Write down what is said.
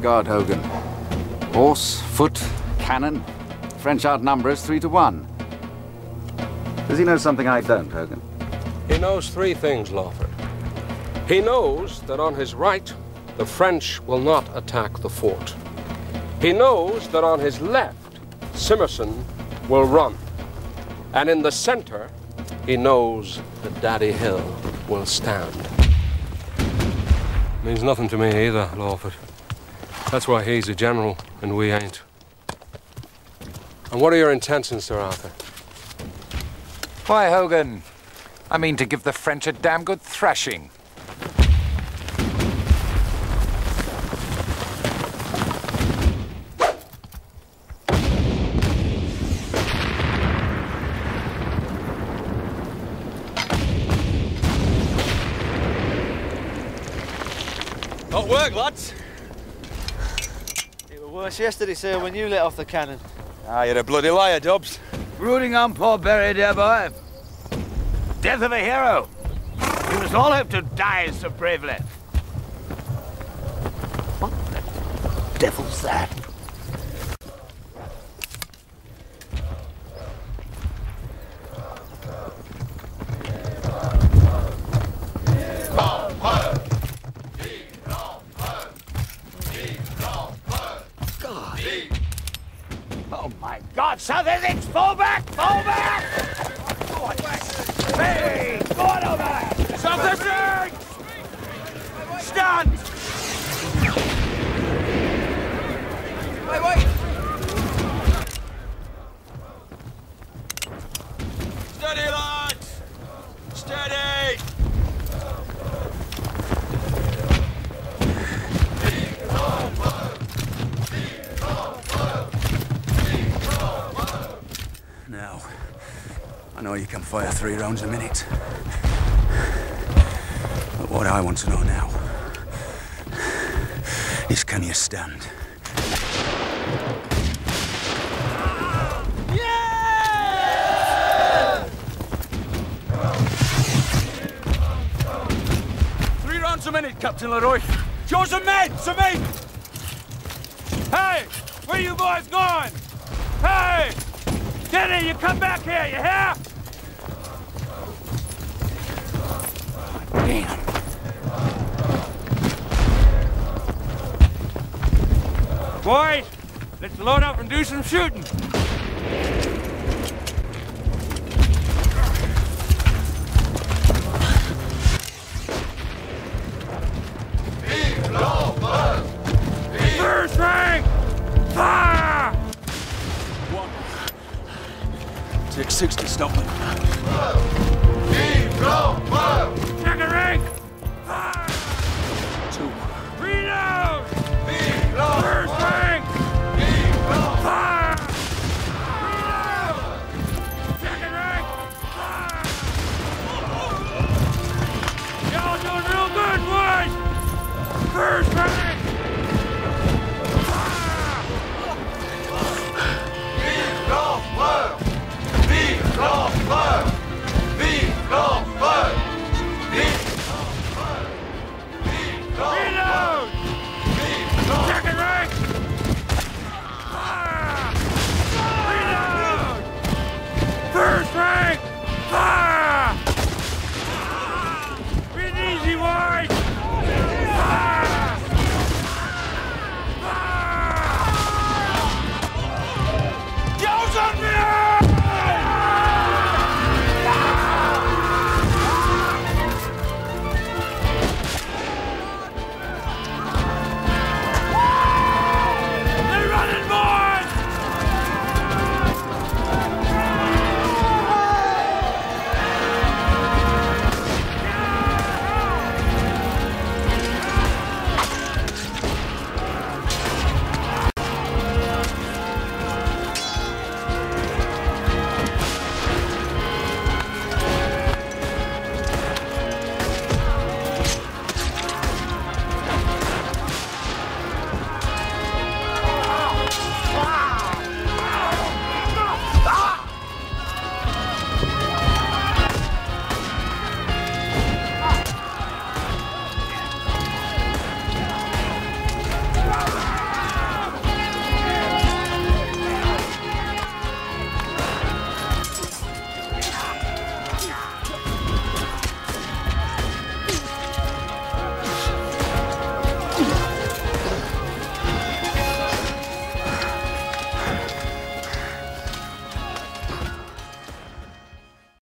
Guard Hogan. Horse, foot, cannon. French outnumber us three to one. Does he know something I don't, Hogan? He knows three things, Lawford. He knows that on his right, the French will not attack the fort. He knows that on his left, Simmerson will run. And in the center, he knows that Daddy Hill will stand. Means nothing to me either, Lawford. That's why he's a general and we ain't. And what are your intentions, Sir Arthur? Why, Hogan, I mean to give the French a damn good thrashing. Not work, lads. It was worse yesterday, sir, when you let off the cannon. Ah, you're a bloody liar, Dobbs. Rooting on poor Berry, dear boy. Death of a hero. We must all hope to die so bravely. What the devil's that? Oh my God, Southern's fall back! Fall back! Hey, go on over! Southern! Stand! Now, I know you can fire three rounds a minute. But what I want to know now is can you stand? Three rounds a minute, Captain Leroy. Show some men, some men! Hey! Where you boys going? Hey! You come back here, you hear? Damn. Boys, let's load up and do some shooting. 60, stop it. Vive